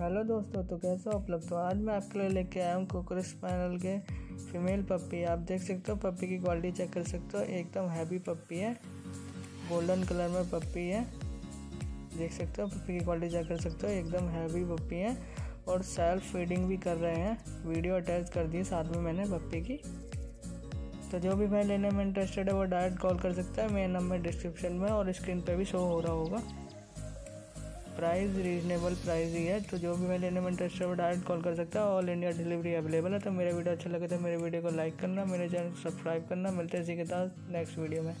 Hello दोस्तों तो कैसे हो आप लोग? तो आज मैं आपके लिए लेके आया हूँ कुकुरस पैनल के फीमेल पप्पी। आप देख सकते हो, पप्पी की क्वालिटी चेक कर सकते हो। एकदम हैवी पप्पी है, गोल्डन कलर में पप्पी है। देख सकते हो, पप्पी की क्वालिटी चेक कर सकते हो। एकदम हैवी पप्पी है और सेल्फ फीडिंग भी कर रहे हैं। वीडियो अटैच कर दी साथ में मैंने पप्पी की। तो जो भी भाई लेने में इंटरेस्टेड है, वो डायरेक्ट कॉल कर सकता है। मेरा नंबर डिस्क्रिप्शन में और स्क्रीन पे भी शो हो रहा होगा। प्राइस रीजनेबल प्राइस ही है। तो जो भी मैं लेने में इंटरेस्ट है डायरेक्ट कॉल कर सकता है। ऑल इंडिया डिलीवरी अवेलेबल है। तो मेरा वीडियो अच्छा लगे तो मेरे वीडियो को लाइक करना, मेरे चैनल को सब्सक्राइब करना। मिलते हैं इसी के साथ नेक्स्ट वीडियो में।